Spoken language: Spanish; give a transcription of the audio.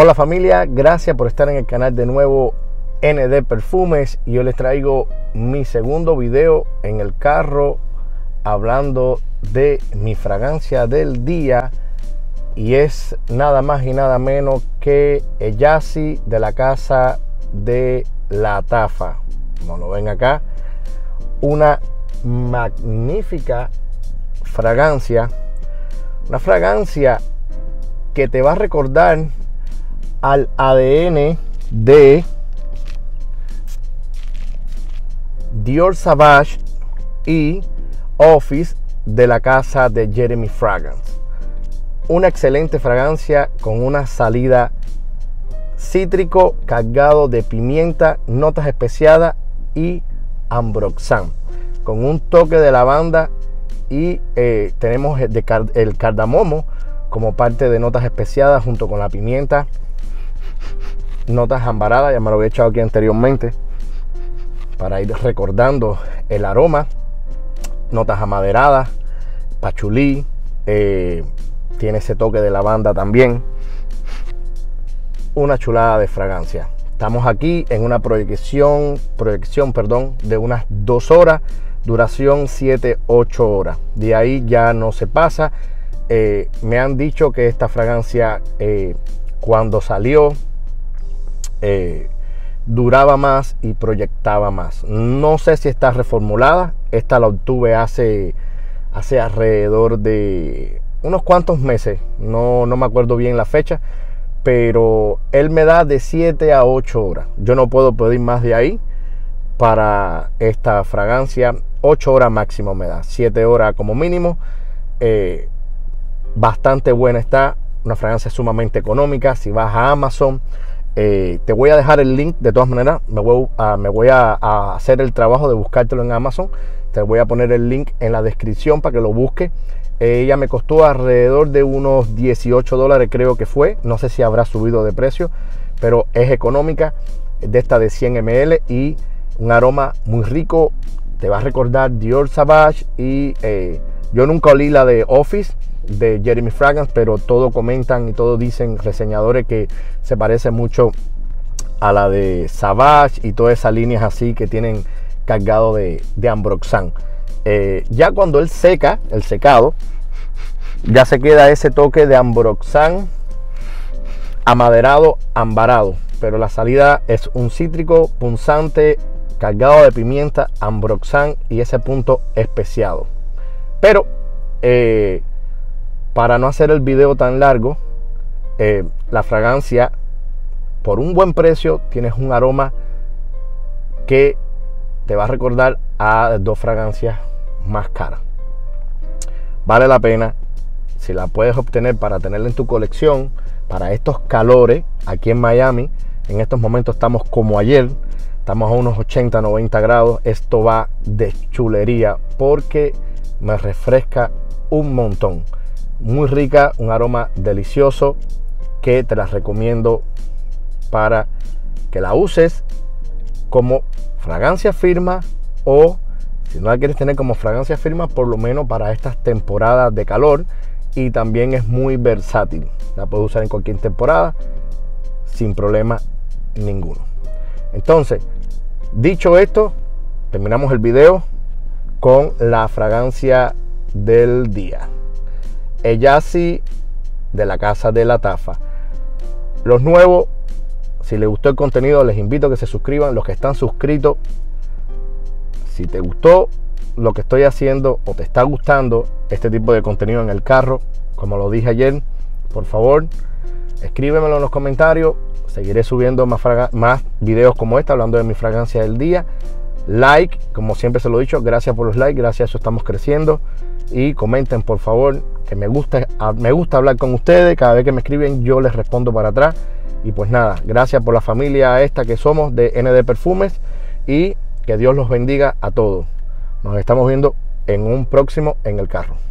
Hola familia, gracias por estar en el canal de nuevo ND Perfumes y yo les traigo mi segundo video en el carro hablando de mi fragancia del día y es nada más y nada menos que el Yassi de la casa de la Tafa. Como lo ven acá, una magnífica fragancia, una fragancia que te va a recordar al ADN de Dior Savage y Office de la casa de Jeremy Fragrance. Una excelente fragancia con una salida cítrico cargado de pimienta, notas especiadas y ambroxan. Con un toque de lavanda y eh, tenemos el, el cardamomo como parte de notas especiadas junto con la pimienta notas ambaradas, ya me lo había echado aquí anteriormente, para ir recordando el aroma, notas amaderadas, pachulí, eh, tiene ese toque de lavanda también, una chulada de fragancia. Estamos aquí en una proyección, proyección perdón, de unas dos horas, duración 7-8 horas. De ahí ya no se pasa. Eh, me han dicho que esta fragancia eh, cuando salió eh, duraba más y proyectaba más. No sé si está reformulada. Esta la obtuve hace, hace alrededor de unos cuantos meses. No, no me acuerdo bien la fecha. Pero él me da de 7 a 8 horas. Yo no puedo pedir más de ahí para esta fragancia. 8 horas máximo me da. 7 horas como mínimo. Eh, bastante buena está. Una fragancia sumamente económica. Si vas a Amazon eh, te voy a dejar el link de todas maneras. Me voy, a, me voy a, hacer el trabajo de buscártelo en Amazon. Te voy a poner el link en la descripción para que lo busques. ella me costó alrededor de unos 18 dólares, creo que fue. No sé si habrá subido de precio, pero es económica. De esta de 100 ml y un aroma muy rico. Te va a recordar Dior Savage y eh, yo nunca olí la de Office de Jeremy Fragrance, pero todo comentan y todo dicen reseñadores que se parece mucho a la de Savage y todas esas líneas así que tienen cargado de, de Ambroxan. Eh, ya cuando él seca, el secado, ya se queda ese toque de Ambroxan amaderado, ambarado. Pero la salida es un cítrico punzante, cargado de pimienta, Ambroxan y ese punto especiado. Pero eh, para no hacer el video tan largo, eh, la fragancia, por un buen precio, tienes un aroma que te va a recordar a dos fragancias más caras. Vale la pena, si la puedes obtener para tenerla en tu colección, para estos calores aquí en Miami, en estos momentos estamos como ayer, estamos a unos 80, 90 grados, esto va de chulería porque me refresca un montón muy rica, un aroma delicioso que te las recomiendo para que la uses como fragancia firma o si no la quieres tener como fragancia firma, por lo menos para estas temporadas de calor y también es muy versátil. La puedes usar en cualquier temporada sin problema ninguno. Entonces, dicho esto, terminamos el video con la fragancia del día. Eyasi de la Casa de la Tafa. Los nuevos, si les gustó el contenido, les invito a que se suscriban. Los que están suscritos, si te gustó lo que estoy haciendo o te está gustando este tipo de contenido en el carro, como lo dije ayer, por favor, escríbemelo en los comentarios. Seguiré subiendo más, más videos como este, hablando de mi fragancia del día. Like, como siempre se lo he dicho, gracias por los likes, gracias a eso estamos creciendo. Y comenten, por favor, que me gusta, me gusta hablar con ustedes. Cada vez que me escriben, yo les respondo para atrás. Y pues nada, gracias por la familia esta que somos de ND Perfumes y que Dios los bendiga a todos. Nos estamos viendo en un próximo en el carro.